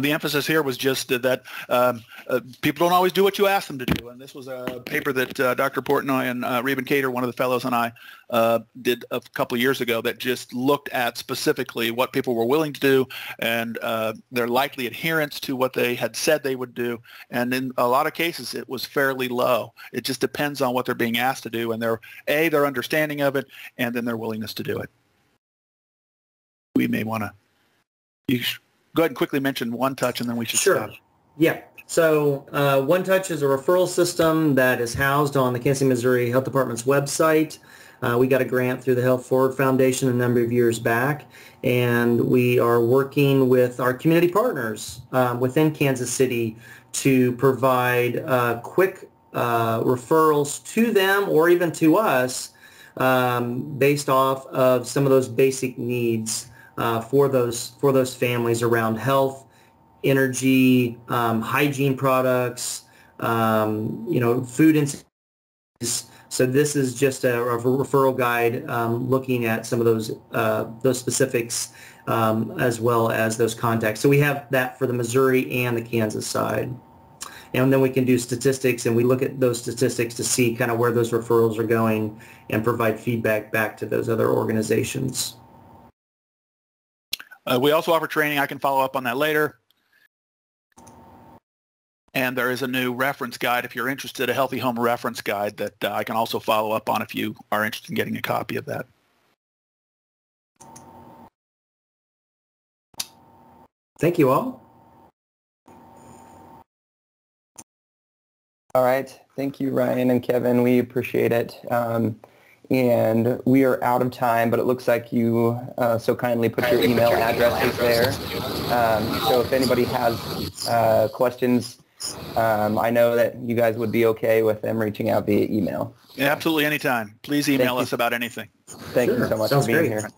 The emphasis here was just that um, uh, people don't always do what you ask them to do. And this was a paper that uh, Dr. Portnoy and uh, Reuben Cater, one of the fellows, and I uh, did a couple years ago that just looked at specifically what people were willing to do and uh, their likely adherence to what they had said they would do. And in a lot of cases, it was fairly low. It just depends on what they're being asked to do and their, A, their understanding of it, and then their willingness to do it. We may want to go ahead and quickly mention One Touch, and then we should sure. stop. Yeah. So uh, One Touch is a referral system that is housed on the Kansas City, Missouri Health Department's website. Uh, we got a grant through the Health Forward Foundation a number of years back, and we are working with our community partners um, within Kansas City to provide uh, quick uh, referrals to them or even to us um, based off of some of those basic needs uh, for those for those families around health, energy, um, hygiene products, um, you know, food and so this is just a, a referral guide um, looking at some of those uh, those specifics um, as well as those contacts. So we have that for the Missouri and the Kansas side. And then we can do statistics and we look at those statistics to see kind of where those referrals are going and provide feedback back to those other organizations. Uh, we also offer training. I can follow up on that later. And there is a new reference guide if you're interested, a healthy home reference guide that uh, I can also follow up on if you are interested in getting a copy of that. Thank you all. All right. Thank you, Ryan and Kevin. We appreciate it. Um, and we are out of time, but it looks like you uh, so kindly put your email addresses there. Um, so if anybody has uh, questions, um, I know that you guys would be okay with them reaching out via email. Yeah, absolutely, anytime. Please email us about anything. Thank sure. you so much Sounds for being great. here.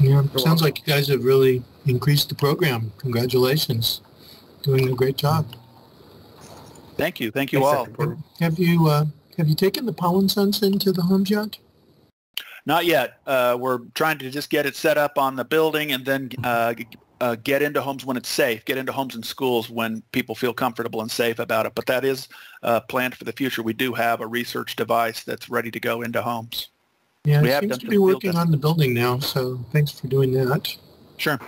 Yeah, sounds like you guys have really increased the program. Congratulations. Doing a great job. Thank you. Thank you Thanks, all. Have you uh, have you taken the pollen sense into the homes yet? Not yet. Uh, we're trying to just get it set up on the building and then uh, uh, get into homes when it's safe, get into homes and schools when people feel comfortable and safe about it. But that is uh, planned for the future. We do have a research device that's ready to go into homes. Yeah, we it seems to be working on the building now, so thanks for doing that. Sure.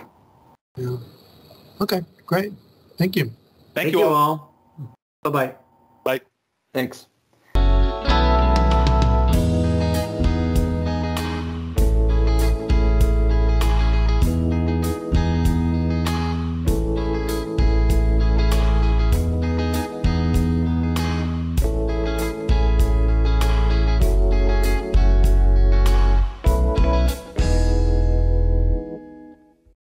Yeah. Okay, great. Thank you. Thank, Thank you, all. all. Bye-bye. Bye. Thanks.